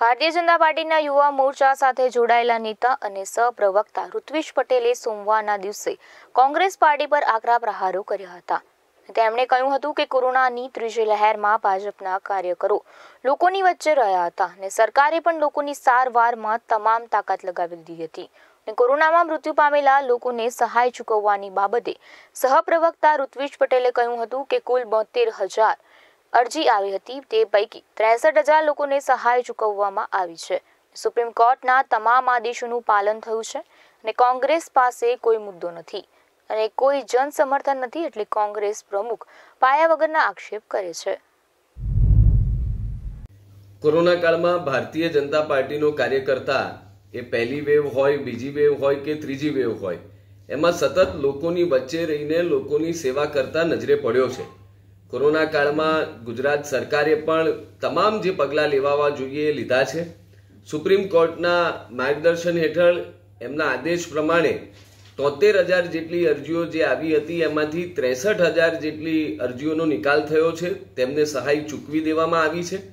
ભારતીય જનતા પાર્ટીના યુવા મોરચા સાથે જોડાયેલા નેતા અને સહપ્રવક્તા ઋત્વિજ પટેલે સોમવારના દિવસે કોંગ્રેસ પાર્ટી પર આકરા પ્રહારો કર્યા હતા. તેમણે કહ્યું હતું કે કોરોનાની ત્રીજી લહેરમાં ભાજપના કાર્યકરો લોકોની વચ્ચે રહ્યા હતા અને સરકારે પણ લોકોની સારવારમાં તમામ તાકાત લગાવી દીધી હતી. અને કોરોનામાં મૃત્યુ પામેલા લોકોને સહાય ચૂકવવાની બાબતે સહપ્રવક્તા ઋત્વિજ પટેલે કહ્યું હતું કે કુલ બોતેર હજાર અરજી આવી હતી. તે પૈકી ત્રેસઠ હજાર લોકોને સહાય ચૂકવવામાં આવી છે. સુપ્રીમ કોર્ટના તમામ આદેશોનું પાલન થયું છે અને કોંગ્રેસ પાસે કોઈ મુદ્દો નથી અને કોઈ જન સમર્થન નથી એટલે કોંગ્રેસ પ્રમુખ પાયા વગરના આક્ષેપ કરે છે. કોરોના કાળમાં ભારતીય જનતા પાર્ટીનો કાર્યકર્તા એ પહેલી વેવ હોય, બીજી વેવ હોય કે ત્રીજી વેવ હોય, એમાં સતત લોકોની વચ્ચે રહીને લોકોની સેવા કરતા નજરે પડ્યો છે. કોરોના કાળમાં ગુજરાત સરકારે પણ તમામ જે પગલાં લેવાવા જોઈએ એ લીધા છે. સુપ્રીમ કોર્ટના માર્ગદર્શન હેઠળ એમના આદેશ પ્રમાણે તોતેર હજાર જેટલી અરજીઓ જે આવી હતી, એમાંથી ત્રેસઠ હજાર જેટલી અરજીઓનો નિકાલ થયો છે. તેમને સહાય ચૂકવી દેવામાં આવી છે.